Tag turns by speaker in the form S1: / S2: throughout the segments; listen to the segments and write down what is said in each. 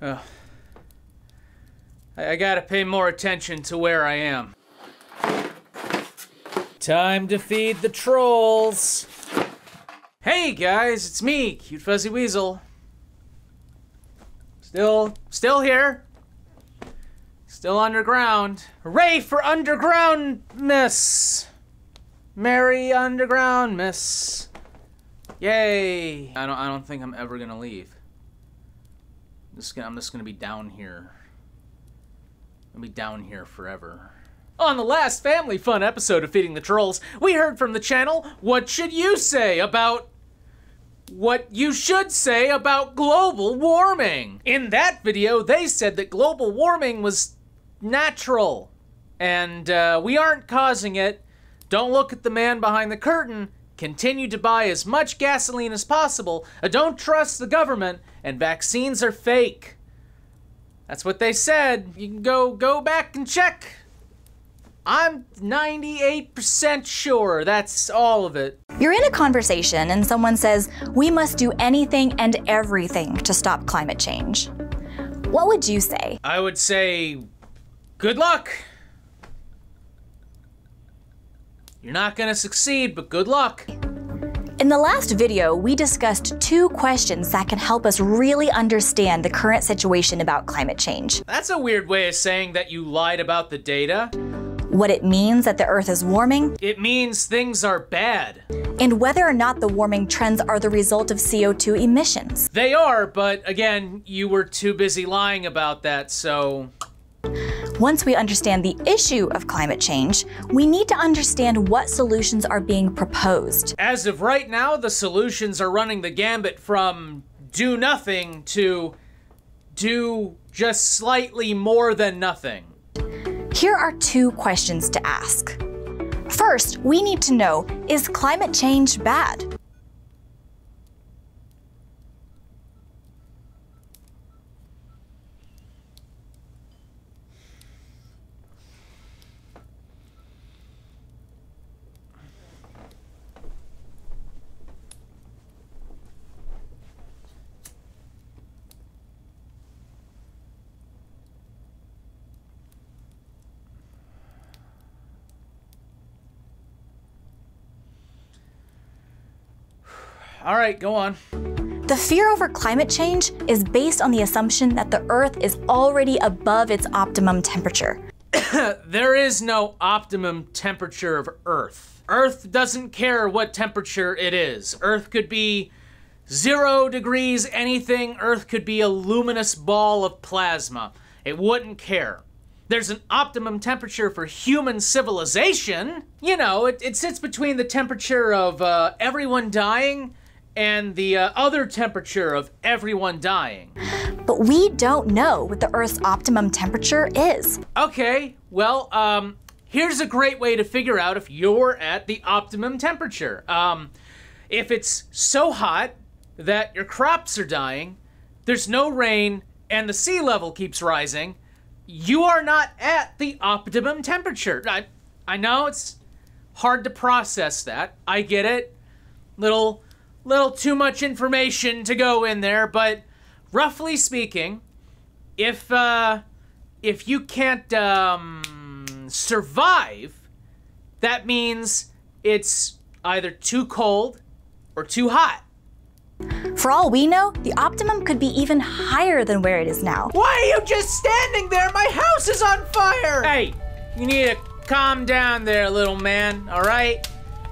S1: Ugh. I, I gotta pay more attention to where I am. Time to feed the trolls. Hey guys, it's me, Cute Fuzzy Weasel. Still, still here. Still underground. Hooray for underground, miss! Merry underground, miss. Yay! I don't, I don't think I'm ever gonna leave. I'm just gonna, I'm just gonna be down here. Gonna be down here forever. On the last Family Fun episode of Feeding the Trolls, we heard from the channel, what should you say about what you should say about global warming. In that video, they said that global warming was natural, and uh, we aren't causing it. Don't look at the man behind the curtain. Continue to buy as much gasoline as possible. Uh, don't trust the government, and vaccines are fake. That's what they said. You can go go back and check. I'm 98% sure that's all of it.
S2: You're in a conversation and someone says, We must do anything and everything to stop climate change. What would you say?
S1: I would say, good luck. You're not gonna succeed, but good luck.
S2: In the last video, we discussed two questions that can help us really understand the current situation about climate change.
S1: That's a weird way of saying that you lied about the data.
S2: What it means that the Earth is warming,
S1: It means things are bad.
S2: and whether or not the warming trends are the result of CO2 emissions.
S1: They are, but again, you were too busy lying about that, so.
S2: Once we understand the issue of climate change, we need to understand what solutions are being proposed.
S1: As of right now, the solutions are running the gambit from do nothing to do just slightly more than nothing.
S2: Here are two questions to ask. First, we need to know is climate change bad?
S1: All right, go on.
S2: The fear over climate change is based on the assumption that the Earth is already above its optimum temperature.
S1: There is no optimum temperature of Earth. Earth doesn't care what temperature it is. Earth could be zero degrees anything. Earth could be a luminous ball of plasma. It wouldn't care. There's an optimum temperature for human civilization. You know, it, it sits between the temperature of uh, everyone dying and the uh, other temperature of everyone dying.
S2: But we don't know what the Earth's optimum temperature is.
S1: Okay, well, um, here's a great way to figure out if you're at the optimum temperature. Um, if it's so hot that your crops are dying, there's no rain, and the sea level keeps rising, you are not at the optimum temperature. I, I know it's hard to process that. I get it. Little, little too much information to go in there, but roughly speaking, if uh, if you can't um, survive, that means it's either too cold or too hot.
S2: For all we know, the optimum could be even higher than where it is now.
S1: Why are you just standing there? My house is on fire! Hey, you need to calm down there, little man, alright?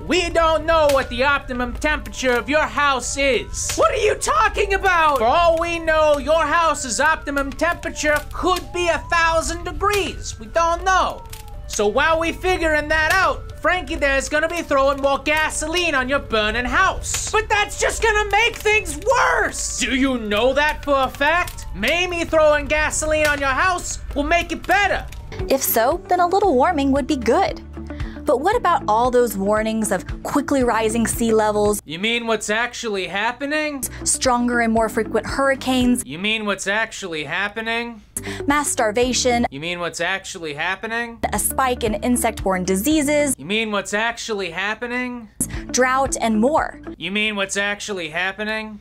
S1: We don't know what the optimum temperature of your house is. What are you talking about? For all we know, your house's optimum temperature could be a thousand degrees. We don't know. So while we figuring that out, Frankie there's gonna be throwing more gasoline on your burning house. But that's just gonna make things worse! Do you know that for a fact? Maybe throwing gasoline on your house will make it better.
S2: If so, then a little warming would be good. But what about all those warnings of quickly rising sea levels,
S1: You mean what's actually happening?
S2: stronger and more frequent hurricanes,
S1: You mean what's actually happening?
S2: mass starvation,
S1: You mean what's actually happening?
S2: a spike in insect borne diseases,
S1: You mean what's actually happening?
S2: drought, and more?
S1: You mean what's actually happening?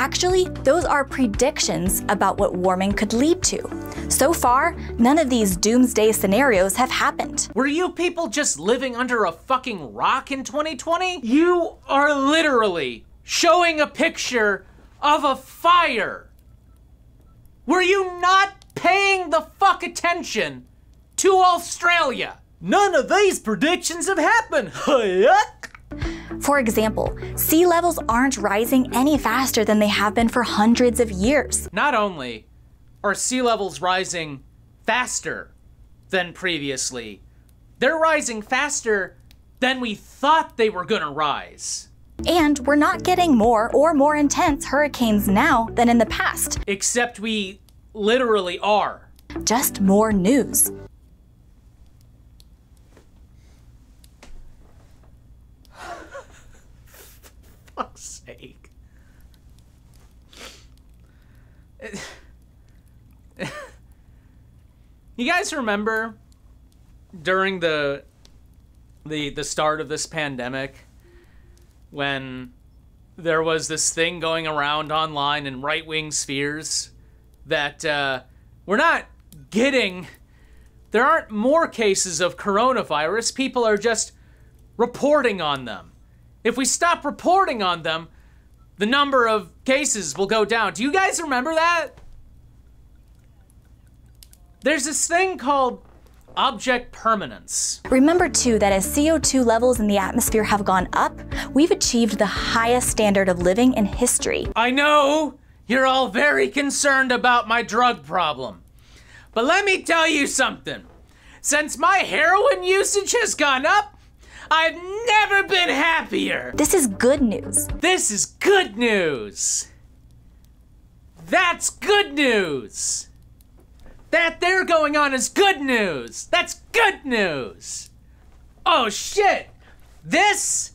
S2: Actually, those are predictions about what warming could lead to. So far, none of these doomsday scenarios have happened.
S1: Were you people just living under a fucking rock in 2020? You are literally showing a picture of a fire. Were you not paying the fuck attention to Australia? None of these predictions have happened. Yuck.
S2: For example, sea levels aren't rising any faster than they have been for hundreds of years.
S1: Not only are sea levels rising faster than previously, they're rising faster than we thought they were gonna rise.
S2: And we're not getting more or more intense hurricanes now than in the past.
S1: Except we literally are.
S2: Just more news.
S1: Fuck's sake. you guys remember during the the the start of this pandemic when there was this thing going around online in right-wing spheres that uh, we're not getting there aren't more cases of coronavirus people are just reporting on them if we stop reporting on them, the number of cases will go down. Do you guys remember that? There's this thing called object permanence.
S2: Remember, too, that as CO2 levels in the atmosphere have gone up, we've achieved the highest standard of living in history.
S1: I know you're all very concerned about my drug problem. But let me tell you something. Since my heroin usage has gone up, I've never been happier.
S2: This is good news.
S1: This is good news. That's good news. That they're going on is good news. That's good news. Oh shit. This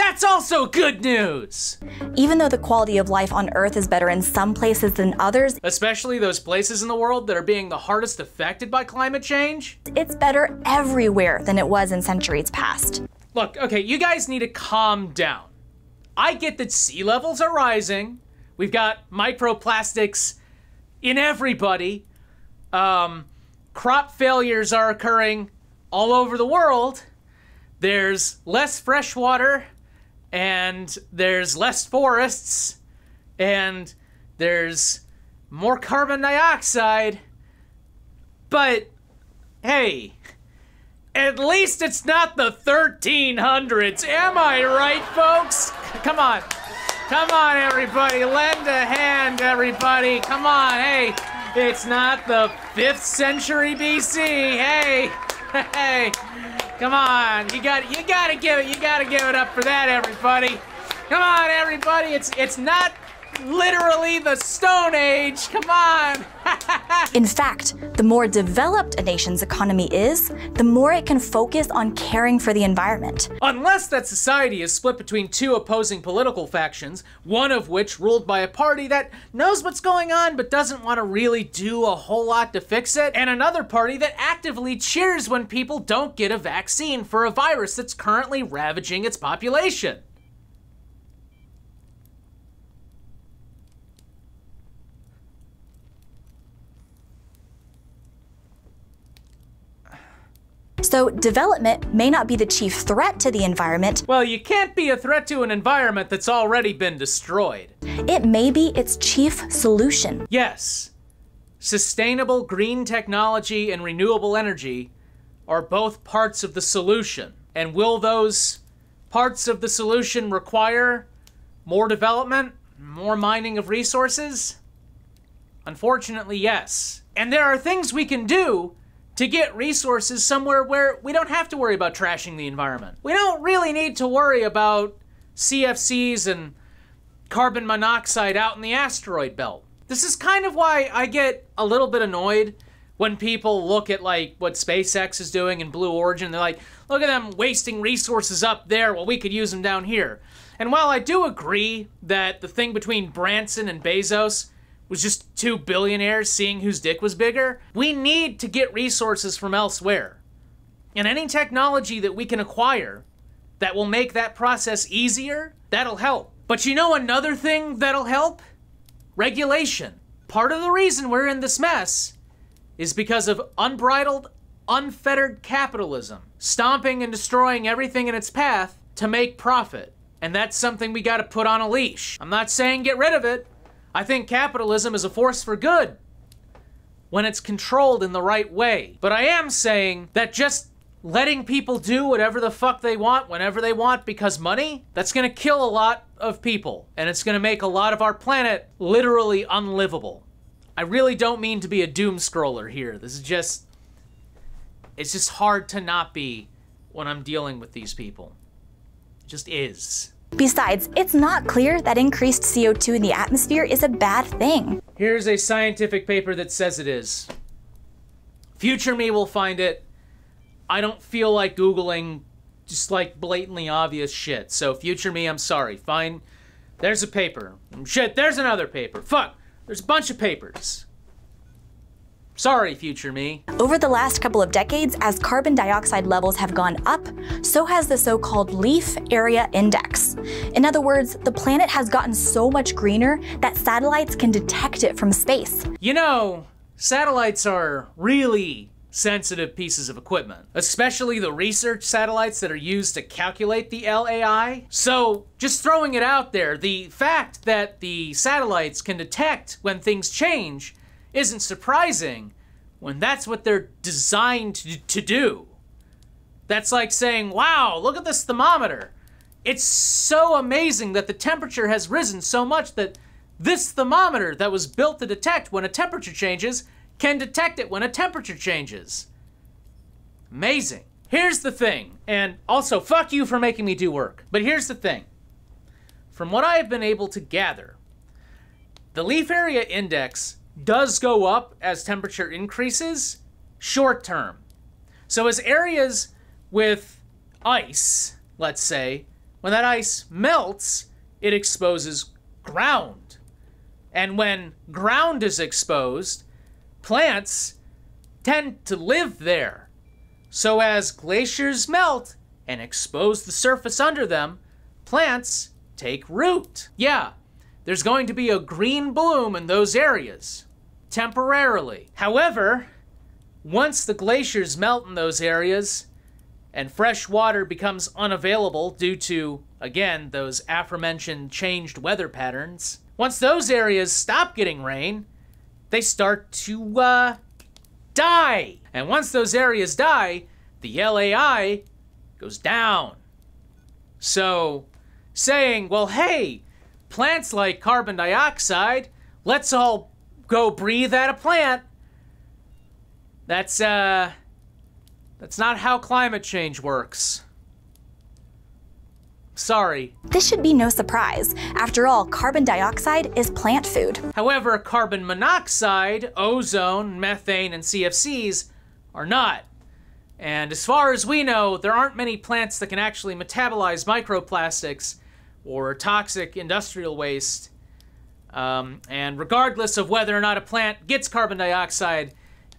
S1: that's also good news!
S2: Even though the quality of life on Earth is better in some places than others,
S1: especially those places in the world that are being the hardest affected by climate change,
S2: it's better everywhere than it was in centuries past.
S1: Look, okay, you guys need to calm down. I get that sea levels are rising. We've got microplastics in everybody. Um, crop failures are occurring all over the world. There's less fresh water and there's less forests, and there's more carbon dioxide. But hey, at least it's not the 1300s. Am I right, folks? Come on. Come on, everybody. Lend a hand, everybody. Come on. Hey, it's not the 5th century BC. Hey, hey. Come on, you got you got to give it. You got to give it up for that, everybody. Come on, everybody. It's it's not literally the Stone Age. Come on.
S2: In fact, the more developed a nation's economy is, the more it can focus on caring for the environment.
S1: Unless that society is split between two opposing political factions, one of which ruled by a party that knows what's going on but doesn't want to really do a whole lot to fix it, and another party that actively cheers when people don't get a vaccine for a virus that's currently ravaging its population.
S2: So, development may not be the chief threat to the environment.
S1: Well, you can't be a threat to an environment that's already been destroyed.
S2: It may be its chief solution.
S1: Yes. Sustainable green technology and renewable energy are both parts of the solution. And will those parts of the solution require more development, more mining of resources? Unfortunately, yes. And there are things we can do to get resources somewhere where we don't have to worry about trashing the environment. We don't really need to worry about CFCs and carbon monoxide out in the asteroid belt. This is kind of why I get a little bit annoyed when people look at like what SpaceX is doing in Blue Origin. They're like, look at them wasting resources up there while we could use them down here. And while I do agree that the thing between Branson and Bezos was just two billionaires seeing whose dick was bigger. We need to get resources from elsewhere. And any technology that we can acquire that will make that process easier, that'll help. But you know another thing that'll help? regulation. Part of the reason we're in this mess is because of unbridled, unfettered capitalism, stomping and destroying everything in its path to make profit. And that's something we gotta put on a leash. I'm not saying get rid of it. I think capitalism is a force for good when it's controlled in the right way. But I am saying that just letting people do whatever the fuck they want whenever they want because money, that's gonna kill a lot of people. And it's gonna make a lot of our planet literally unlivable. I really don't mean to be a doom scroller here. This is just. It's just hard to not be when I'm dealing with these people. It just is.
S2: Besides, it's not clear that increased CO2 in the atmosphere is a bad thing.
S1: Here's a scientific paper that says it is. Future me will find it. I don't feel like Googling just like blatantly obvious shit. So, future me, I'm sorry. Fine. There's a paper. Shit, there's another paper. Fuck. There's a bunch of papers. Sorry, future me.
S2: Over the last couple of decades, as carbon dioxide levels have gone up, so has the so called Leaf Area Index. In other words, the planet has gotten so much greener that satellites can detect it from space.
S1: You know, satellites are really sensitive pieces of equipment, especially the research satellites that are used to calculate the LAI. So, just throwing it out there, the fact that the satellites can detect when things change isn't surprising when that's what they're designed to, do. That's like saying, wow, look at this thermometer. It's so amazing that the temperature has risen so much that this thermometer that was built to detect when a temperature changes can detect it when a temperature changes. Amazing. Here's the thing, and also fuck you for making me do work, but here's the thing. From what I have been able to gather, the leaf area index does go up as temperature increases short term. So, as areas with ice, let's say, when that ice melts, it exposes ground. And when ground is exposed, plants tend to live there. So, as glaciers melt and expose the surface under them, plants take root. Yeah, there's going to be a green bloom in those areas temporarily. However, once the glaciers melt in those areas and fresh water becomes unavailable due to, again, those aforementioned changed weather patterns, once those areas stop getting rain, they start to, uh, die. And once those areas die, the LAI goes down. So, saying, well, hey, plants like carbon dioxide, let's all go breathe at a plant. That's uh that's not how climate change works. Sorry.
S2: This should be no surprise. After all, carbon dioxide is plant food.
S1: However, carbon monoxide, ozone, methane, and CFCs are not. And as far as we know, there aren't many plants that can actually metabolize microplastics or toxic industrial waste. Um, and regardless of whether or not a plant gets carbon dioxide,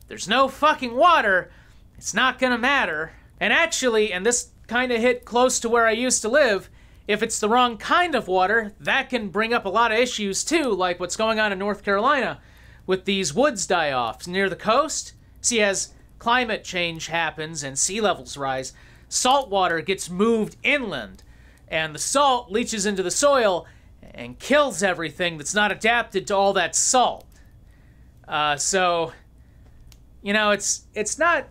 S1: there's no fucking water, it's not gonna matter. And actually, and this kind of hit close to where I used to live, if it's the wrong kind of water, that can bring up a lot of issues too, like what's going on in North Carolina with these woods die offs near the coast. See, as climate change happens and sea levels rise, salt water gets moved inland, and the salt leaches into the soil and kills everything that's not adapted to all that salt. Uh, so, you know, it's it's not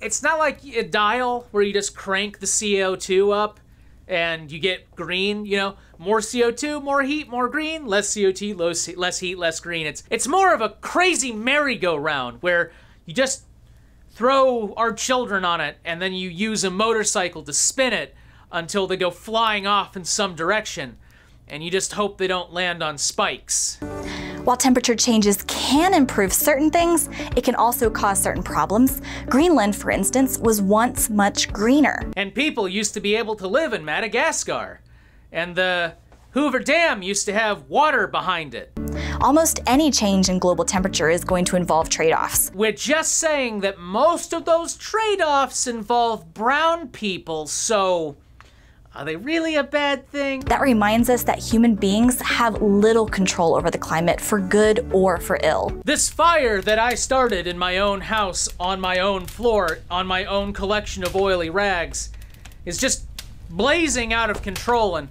S1: it's not like a dial where you just crank the CO2 up and you get green. You know, more CO2, more heat, more green. Less CO2, less heat, less green. It's it's more of a crazy merry-go-round where you just throw our children on it and then you use a motorcycle to spin it until they go flying off in some direction and you just hope they don't land on spikes.
S2: While temperature changes can improve certain things, it can also cause certain problems. Greenland, for instance, was once much greener.
S1: And people used to be able to live in Madagascar. And the Hoover Dam used to have water behind it.
S2: Almost any change in global temperature is going to involve trade offs.
S1: We're just saying that most of those trade offs involve brown people, so Are they really a bad thing?
S2: That reminds us that human beings have little control over the climate for good or for ill.
S1: This fire that I started in my own house, on my own floor, on my own collection of oily rags, is just blazing out of control and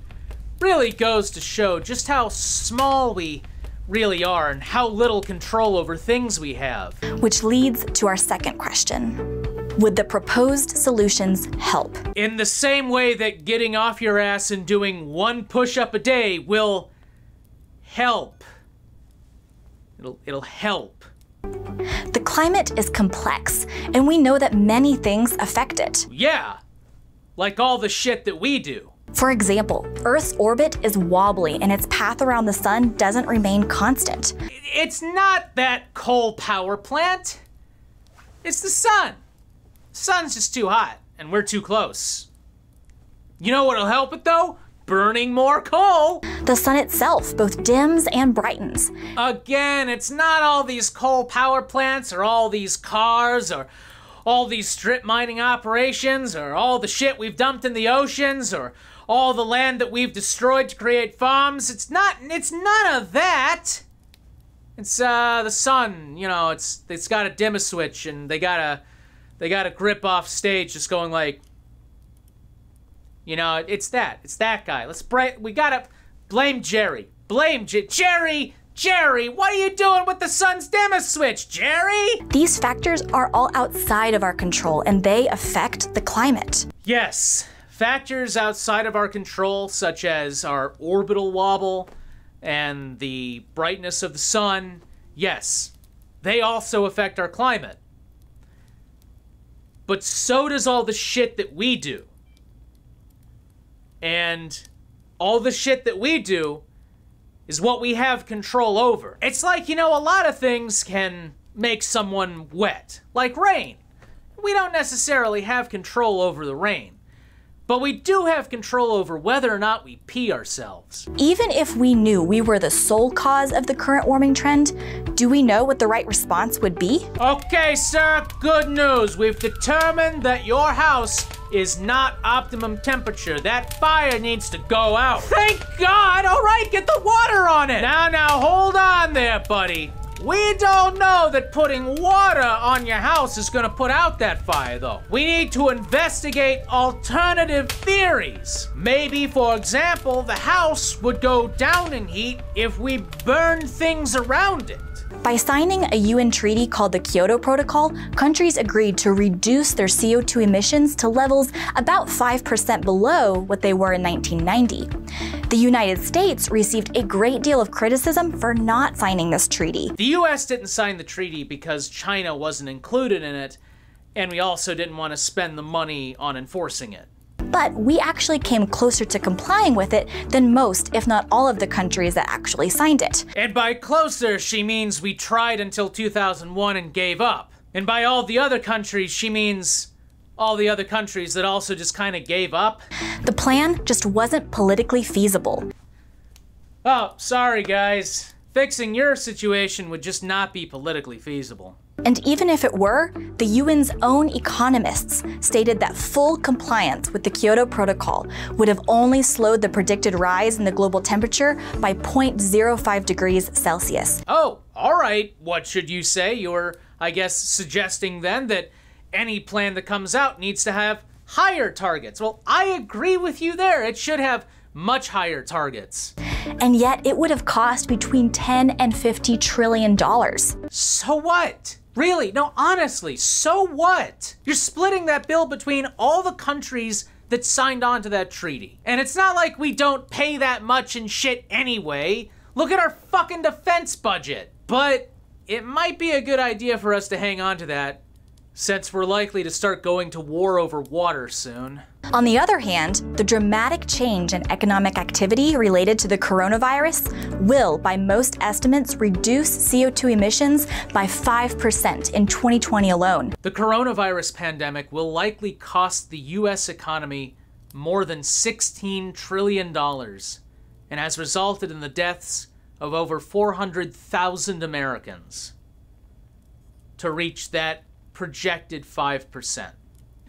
S1: really goes to show just how small we really are and how little control over things we have.
S2: Which leads to our second question. Would the proposed solutions help?
S1: In the same way that getting off your ass and doing one push up a day will help. It'll, it'll help.
S2: The climate is complex, and we know that many things affect it.
S1: Yeah, like all the shit that we do.
S2: For example, Earth's orbit is wobbly and its path around the sun doesn't remain constant.
S1: It's not that coal power plant. It's the sun sun's just too hot, and we're too close. You know what'll help it though? Burning more coal!
S2: The sun itself both dims and brightens.
S1: Again, it's not all these coal power plants or all these cars or all these strip mining operations or all the shit we've dumped in the oceans or all the land that we've destroyed to create farms. It's not it's none of that. It's uh the sun, you know, it's it's got a dimmer switch and they got a they got a grip off stage just going like you know it's that it's that guy let's we gotta blame jerry blame J- jerry Jerry, what are you doing with the sun's dimmer switch, Jerry?
S2: These factors are all outside of our control and they affect the climate.
S1: Yes, factors outside of our control, such as our orbital wobble and the brightness of the sun, yes, they also affect our climate but so does all the shit that we do. And all the shit that we do is what we have control over. It's like, you know, a lot of things can make someone wet, like rain. We don't necessarily have control over the rain. But we do have control over whether or not we pee ourselves.
S2: Even if we knew we were the sole cause of the current warming trend, do we know what the right response would be?
S1: Okay, sir, good news. We've determined that your house is not optimum temperature. That fire needs to go out. Thank God! All right, get the water on it. Now, now, hold on there, buddy. We don't know that putting water on your house is gonna put out that fire, though. We need to investigate alternative theories. Maybe, for example, the house would go down in heat if we burned things around it.
S2: By signing a UN treaty called the Kyoto Protocol, countries agreed to reduce their CO2 emissions to levels about 5% below what they were in 1990. The United States received a great deal of criticism for not signing this treaty.
S1: The US didn't sign the treaty because China wasn't included in it, and we also didn't want to spend the money on enforcing it
S2: but we actually came closer to complying with it than most, if not all of the countries that actually signed it.
S1: And by closer, she means we tried until 2001 and gave up. And by all the other countries, she means all the other countries that also just kind of gave up.
S2: The plan just wasn't politically feasible.
S1: Oh, sorry guys. Fixing your situation would just not be politically feasible.
S2: And even if it were, the UN's own economists stated that full compliance with the Kyoto Protocol would have only slowed the predicted rise in the global temperature by 0.05 degrees Celsius.
S1: Oh, all right. What should you say? You're, I guess, suggesting then that any plan that comes out needs to have higher targets. Well, I agree with you there. It should have much higher targets.
S2: And yet it would have cost between 10 and 50 trillion dollars.
S1: So what? Really? No, honestly, so what? You're splitting that bill between all the countries that signed on to that treaty. And it's not like we don't pay that much in shit anyway. Look at our fucking defense budget. But it might be a good idea for us to hang on to that since we're likely to start going to war over water soon.
S2: On the other hand, the dramatic change in economic activity related to the coronavirus will, by most estimates, reduce CO2 emissions by 5% in 2020 alone.
S1: The coronavirus pandemic will likely cost the US economy more than $16 trillion and has resulted in the deaths of over 400,000 Americans. To reach that projected 5%.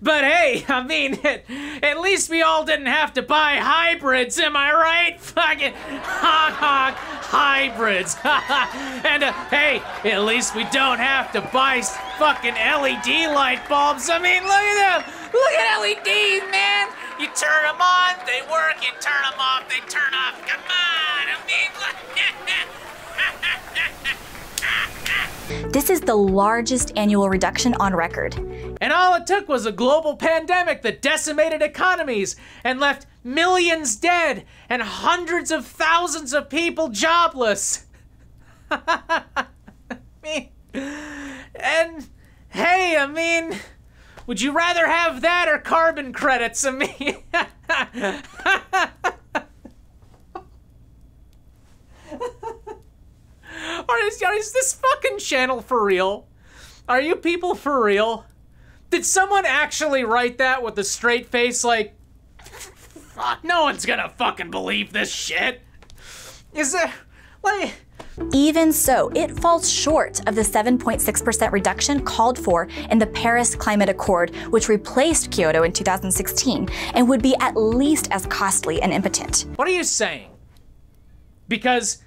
S1: But hey, I mean, at, at least we all didn't have to buy hybrids, am I right? Fucking honk honk hybrids. and uh, hey, at least we don't have to buy fucking LED light bulbs. I mean, look at them. Look at LEDs, man. You turn them on, they work. You turn them off, they turn off. Come on. I mean,
S2: This is the largest annual reduction on record.
S1: And all it took was a global pandemic that decimated economies and left millions dead and hundreds of thousands of people jobless. Me. and hey, I mean, would you rather have that or carbon credits? I mean, Or is, is this fucking channel for real? Are you people for real? Did someone actually write that with a straight face like, fuck, no one's gonna fucking believe this shit? Is it, like...
S2: Even so, it falls short of the 7.6% reduction called for in the Paris Climate Accord, which replaced Kyoto in 2016, and would be at least as costly and impotent.
S1: What are you saying? Because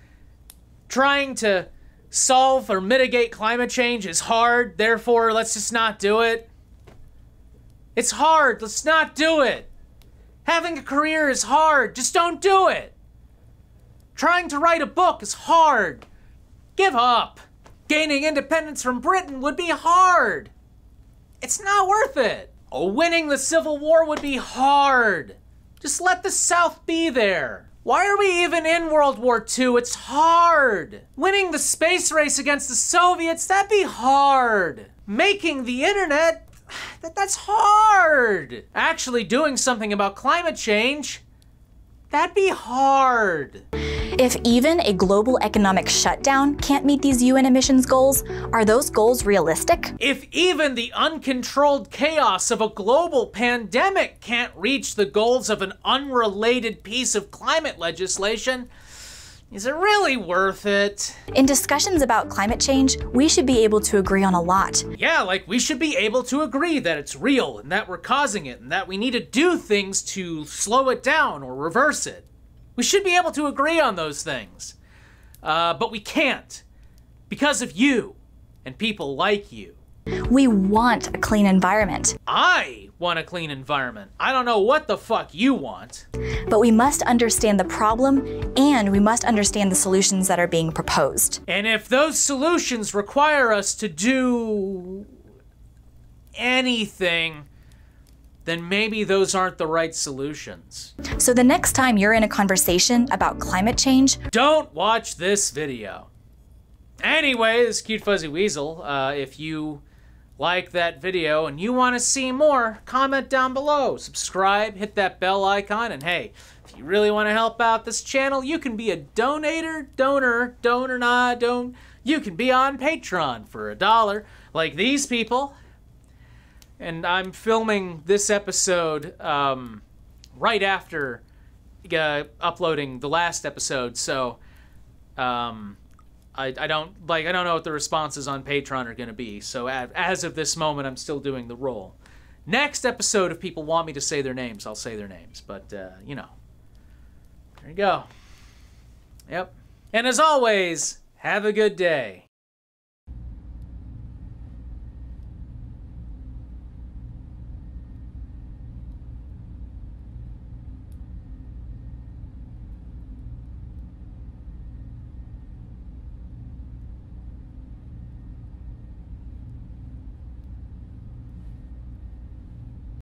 S1: trying to solve or mitigate climate change is hard, therefore let's just not do it. It's hard, let's not do it. Having a career is hard, just don't do it. Trying to write a book is hard. Give up. Gaining independence from Britain would be hard. It's not worth it. Oh, winning the Civil War would be hard. Just let the South be there. Why are we even in World War II? It's hard. Winning the space race against the Soviets, that'd be hard. Making the internet, that, that's hard. Actually doing something about climate change, that'd be hard.
S2: If even a global economic shutdown can't meet these UN emissions goals, are those goals realistic?
S1: If even the uncontrolled chaos of a global pandemic can't reach the goals of an unrelated piece of climate legislation, is it really worth it?
S2: In discussions about climate change, we should be able to agree on a lot.
S1: Yeah, like we should be able to agree that it's real and that we're causing it and that we need to do things to slow it down or reverse it. We should be able to agree on those things. Uh, but we can't because of you and people like you.
S2: We want a clean environment.
S1: I want a clean environment. I don't know what the fuck you want.
S2: But we must understand the problem and we must understand the solutions that are being proposed.
S1: And if those solutions require us to do anything, then maybe those aren't the right solutions.
S2: So the next time you're in a conversation about climate change,
S1: don't watch this video. Anyway, this cute fuzzy weasel, uh, if you like that video and you want to see more, comment down below, subscribe, hit that bell icon, and hey, if you really want to help out this channel, you can be a donator, donor, donor, nah, don't. You can be on Patreon for a dollar, like these people and I'm filming this episode um, right after uh, uploading the last episode, so um, I, I don't like I don't know what the responses on Patreon are going to be. So as of this moment, I'm still doing the role. Next episode, if people want me to say their names, I'll say their names. But uh, you know, there you go. Yep. And as always, have a good day.